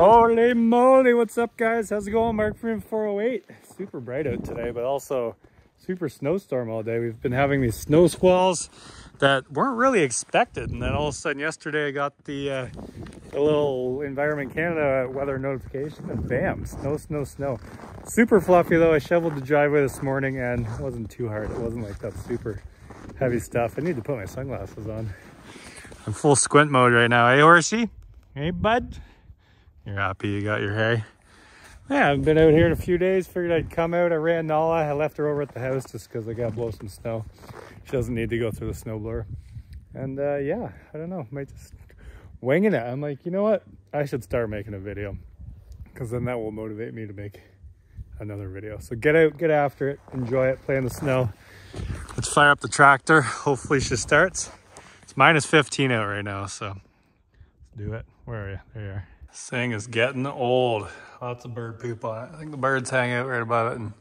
Holy moly, what's up guys? How's it going? Mark from 408. Super bright out today, but also super snowstorm all day. We've been having these snow squalls that weren't really expected. And then all of a sudden yesterday I got the, uh, the little Environment Canada weather notification and bam, snow, snow, snow. Super fluffy though. I shoveled the driveway this morning and it wasn't too hard. It wasn't like that super heavy stuff. I need to put my sunglasses on. I'm full squint mode right now. Hey, horsey? Hey, bud? You're happy you got your hay? Yeah, I've been out here in a few days. Figured I'd come out. I ran Nala. I left her over at the house just because I got to blow some snow. She doesn't need to go through the snow blower. And uh, yeah, I don't know. Might just winging it. I'm like, you know what? I should start making a video because then that will motivate me to make another video. So get out, get after it, enjoy it, play in the snow. Let's fire up the tractor. Hopefully she starts. It's minus 15 out right now, so let's do it. Where are you? There you are. This thing is getting old. Lots of bird poop on it. I think the birds hang out right above it and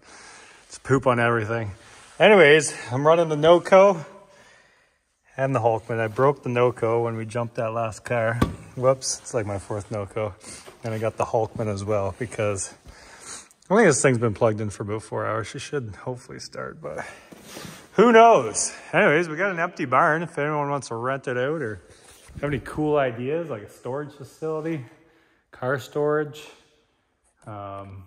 it's poop on everything. Anyways, I'm running the NOCO and the Hulkman. I broke the NOCO when we jumped that last car. Whoops, it's like my fourth NOCO. And I got the Hulkman as well because I think this thing's been plugged in for about four hours. She should hopefully start, but who knows? Anyways, we got an empty barn if anyone wants to rent it out or have any cool ideas like a storage facility, car storage, um,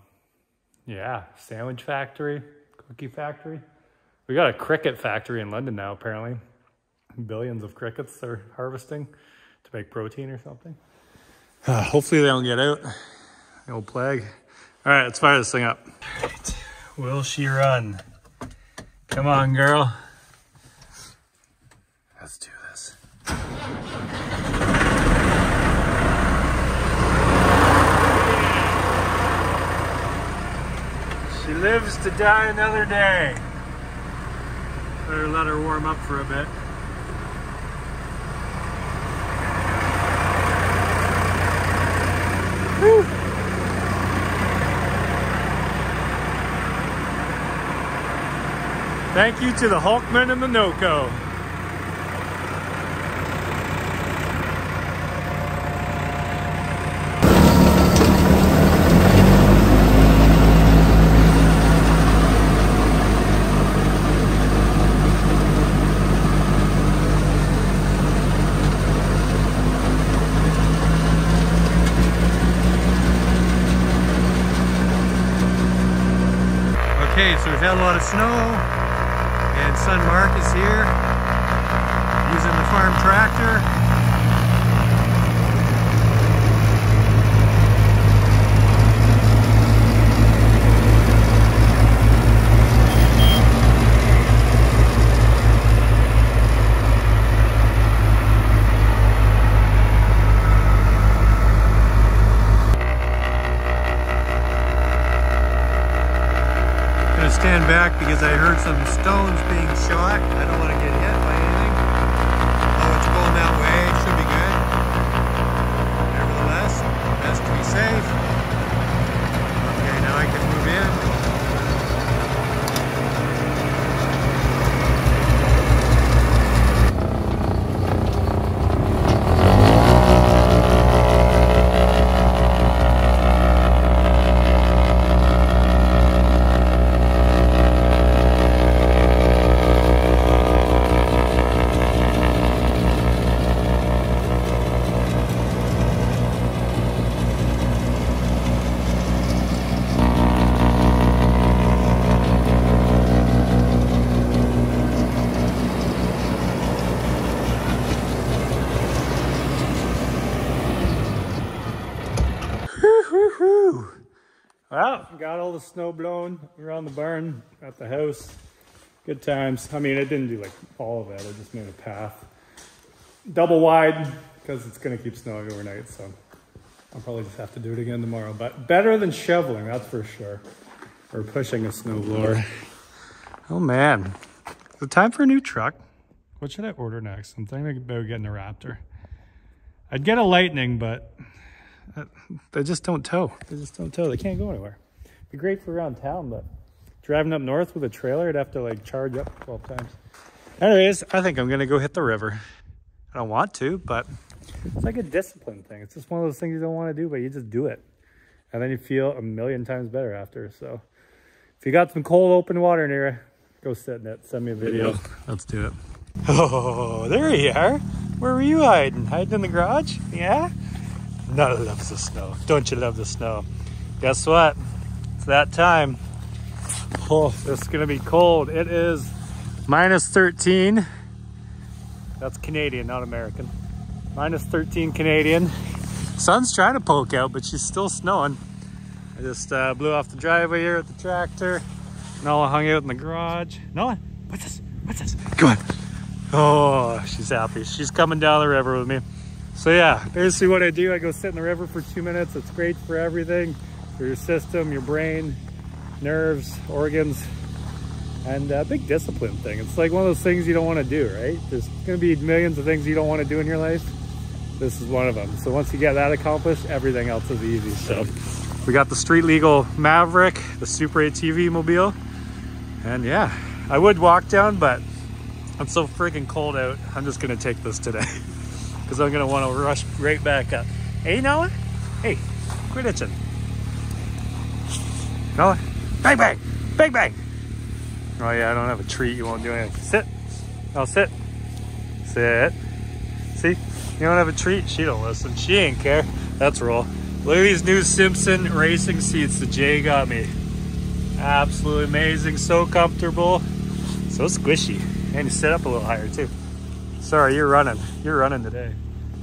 yeah, sandwich factory, cookie factory. We got a cricket factory in London now, apparently. Billions of crickets they're harvesting to make protein or something. Uh, hopefully they don't get out. The old plague. All right, let's fire this thing up. Right. Will she run? Come on, girl. Let's do this. Lives to die another day. Better let her warm up for a bit. Whew. Thank you to the Hulkman and the NOCO. Snow and son Mark is here using the farm tractor. Gonna stand back because I heard some stones being shot. I don't want to get hit by anything. Oh, it's going that way. It should be good. Nevertheless, best to be safe. Okay, now I can move in. Whew. Well, got all the snow blown around the barn at the house. Good times. I mean, I didn't do like all of it. I just made a path. Double wide because it's going to keep snowing overnight. So I'll probably just have to do it again tomorrow. But better than shoveling, that's for sure. Or pushing a snow blower. Oh man. Is it time for a new truck? What should I order next? I'm thinking about getting a Raptor. I'd get a Lightning, but uh, they just don't tow. They just don't tow. They can't go anywhere. Be great for around town, but driving up north with a trailer, I'd have to like charge up 12 times. Anyways, I think I'm gonna go hit the river. I don't want to, but it's like a discipline thing. It's just one of those things you don't want to do, but you just do it. And then you feel a million times better after. So if you got some cold open water near you, go sit in it. Send me a video. Let's do it. Oh, there you are. Where were you hiding? Hiding in the garage? Yeah? None loves the snow. Don't you love the snow? Guess what? It's that time. Oh, is gonna be cold. It is minus 13. That's Canadian, not American. Minus 13 Canadian. Sun's trying to poke out, but she's still snowing. I just uh, blew off the driveway here with the tractor. Noah hung out in the garage. Noah, what's this? What's this? Come on. Oh, she's happy. She's coming down the river with me. So yeah, basically what I do, I go sit in the river for two minutes. It's great for everything, for your system, your brain, nerves, organs, and a big discipline thing. It's like one of those things you don't want to do, right? There's going to be millions of things you don't want to do in your life. This is one of them. So once you get that accomplished, everything else is easy. So we got the street legal Maverick, the Super ATV mobile. And yeah, I would walk down, but I'm so freaking cold out. I'm just gonna take this today because I'm gonna want to rush right back up. Hey, Noah. Hey, quit itching. Noah, bang, bang, bang, bang. Oh yeah, I don't have a treat. You won't do anything. Sit. I'll sit. Sit. See, you don't have a treat. She don't listen. She ain't care. That's roll. Look at these new Simpson racing seats that Jay got me. Absolutely amazing. So comfortable. So squishy. And you sit up a little higher too. Sorry, you're running. You're running today.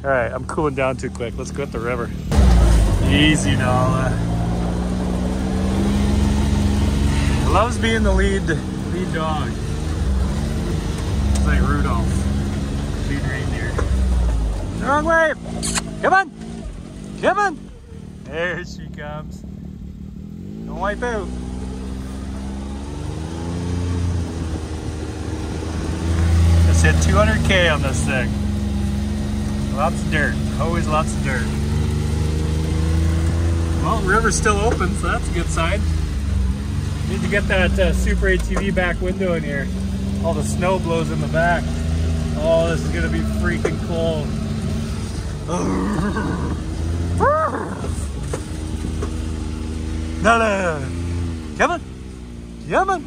All right, I'm cooling down too quick. Let's go at the river. Easy, Nala. Loves being the lead lead dog. It's like Rudolph. Lead reindeer. Wrong way! Come on! Come on! There she comes. Don't wipe out. Just hit 200K on this thing. Lots of dirt. Always lots of dirt. Well, river's still open, so that's a good sign. Need to get that uh, Super ATV back window in here. All the snow blows in the back. Oh, this is gonna be freaking cold. No, no, no. Come on. Come on.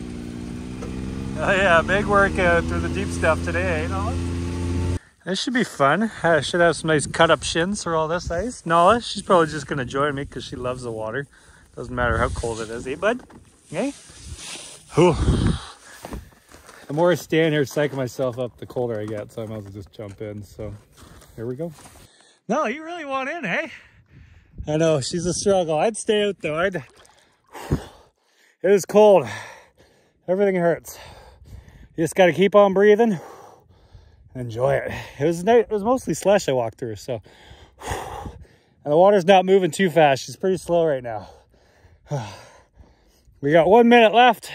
Oh yeah, big workout through the deep stuff today, eh, This should be fun. I should have some nice cut up shins for all this ice. Nala, she's probably just gonna join me because she loves the water. Doesn't matter how cold it is, eh, bud? Okay. Whew. The more I stand here psyching myself up, the colder I get, so I might as well just jump in. So here we go. No, you really want in, eh? I know, she's a struggle. I'd stay out though. I'd... It is cold. Everything hurts. You just got to keep on breathing. Enjoy it. It was it was mostly slush I walked through, so. And the water's not moving too fast. She's pretty slow right now. We got one minute left.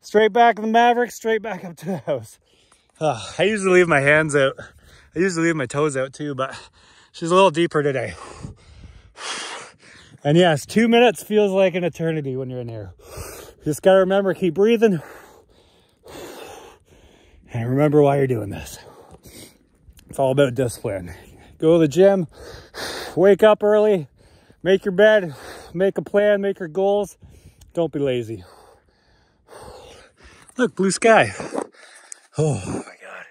Straight back in the Maverick, straight back up to the house. Uh, I usually leave my hands out. I usually leave my toes out too, but she's a little deeper today. And yes, two minutes feels like an eternity when you're in here. Just gotta remember, keep breathing. And remember why you're doing this. It's all about discipline. Go to the gym, wake up early, make your bed, make a plan, make your goals. Don't be lazy. Look, blue sky. Oh my God.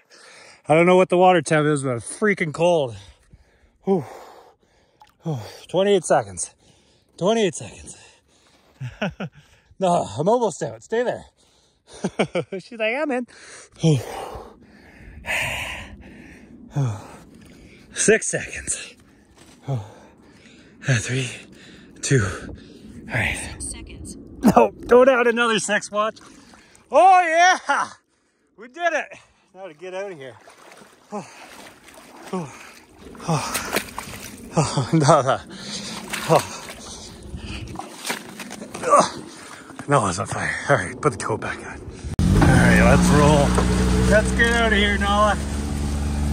I don't know what the water temp is, but it's freaking cold. Whew. Oh, 28 seconds. 28 seconds. no, I'm almost out. Stay there. She's like, I'm in. Six seconds. Three, two, all right. No, don't add another sex watch. Oh yeah, we did it. Now to get out of here. Oh, oh, oh, oh no, no. Oh. It's on fire. All right, put the coat back on. All right, let's roll. Let's get out of here, Nala.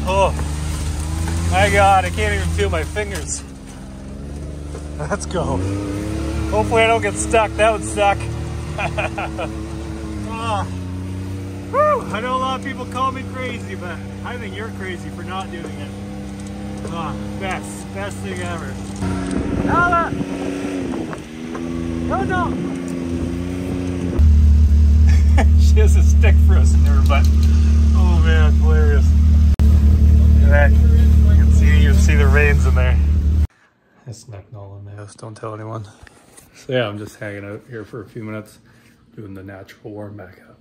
Oh, my God, I can't even feel my fingers. Let's go. Hopefully I don't get stuck. That would suck. oh. Whew. I know a lot of people call me crazy, but I think you're crazy for not doing it. Oh, best, best thing ever. Nala! No, no! she has a stick for us in her butt. Oh man, hilarious. Look at that. You can see, you can see the reins in there. I snuck Nola in the house, don't tell anyone. So yeah, I'm just hanging out here for a few minutes, doing the natural warm back up.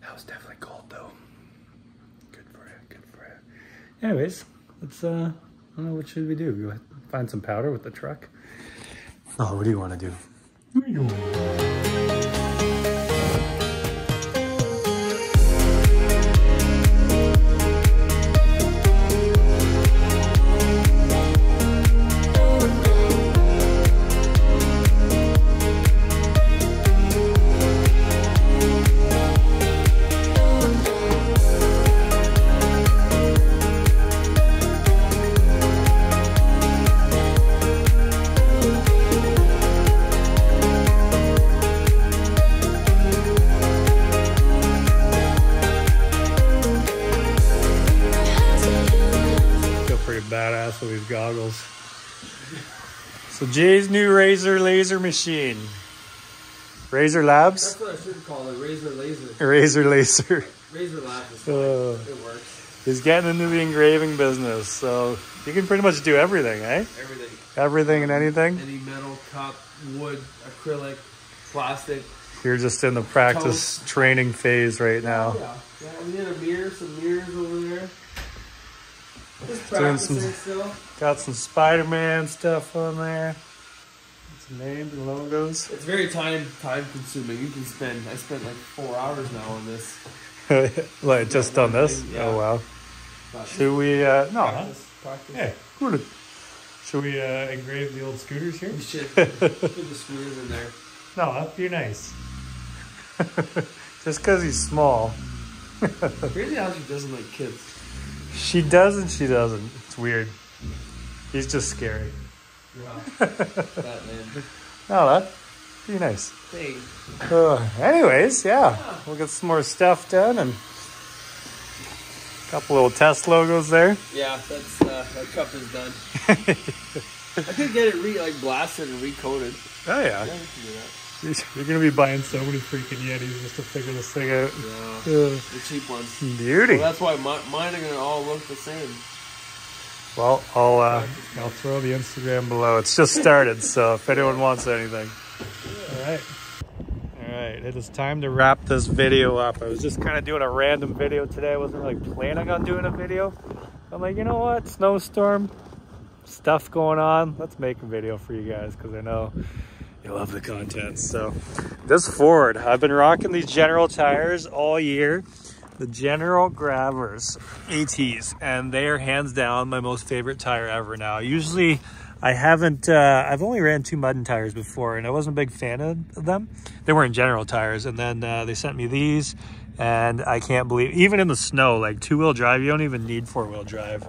That was definitely cold though. Good for you, good for you. Anyways, let's, uh, I don't know, what should we do? We find some powder with the truck? Oh, what do you want to do? What do you want to do? Jay's new Razor laser machine. Razor Labs? That's what I should call it. Razor laser. Razor laser. Razor lab is fine. Uh. it works. He's getting into the engraving business, so you can pretty much do everything, eh? Everything. Everything and anything. Any metal, cup, wood, acrylic, plastic. You're just in the practice training phase right now. Yeah. Yeah. We need a mirror, some mirrors over there. Just Doing some- still. Got some Spider-Man stuff on there. Some names and logos. It's very time time consuming. You can spend. I spent like four hours now on this. like just on this? Yeah. Oh wow. But Should we uh no huh? practice, practice. Yeah, good. Should we uh engrave the old scooters here? We should put the screws in there. No, that'd be nice. just because he's small. Crazy how she doesn't like kids. She does and she doesn't. It's weird. He's just scary. Yeah. that man. No, that'd be nice. Hey. Uh, anyways, yeah, we'll get some more stuff done and a couple little test logos there. Yeah, that's uh, that cup is done. I could get it re like blasted and recoated. Oh yeah, Yeah, we can do that. you're gonna be buying so many freaking Yetis just to figure this thing out. Yeah, the cheap ones. beauty. Well, that's why mi- mine are gonna all look the same. Well, I'll uh, I'll throw the Instagram below. It's just started, so if anyone wants anything. All right. All right, it is time to wrap this video up. I was just kind of doing a random video today. I wasn't really planning on doing a video. I'm like, you know what? Snowstorm, stuff going on. Let's make a video for you guys because I know you love the content. So this Ford, I've been rocking these General tires all year the General Grabbers ATs, and they are hands down my most favorite tire ever now. Usually, I haven't, uh, I've only ran two Mudden tires before, and I wasn't a big fan of them. They weren't General tires, and then uh, they sent me these, and I can't believe, even in the snow, like two-wheel drive, you don't even need four-wheel drive.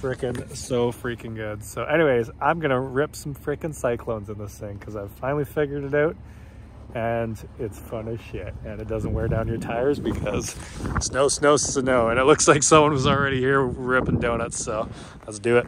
Freaking so freaking good. So anyways, I'm gonna rip some freaking Cyclones in this thing because I've finally figured it out and it's fun as shit and it doesn't wear down your tires because snow snow snow and it looks like someone was already here ripping donuts so let's do it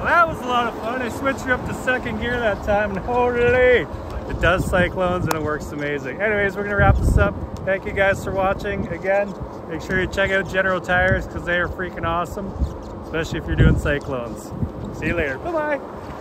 Well, that was a lot of fun. I switched her up to second gear that time, and holy, it does cyclones and it works amazing. Anyways, we're gonna wrap this up. Thank you guys for watching. Again, make sure you check out General Tires because they are freaking awesome, especially if you're doing cyclones. See you later. Bye-bye.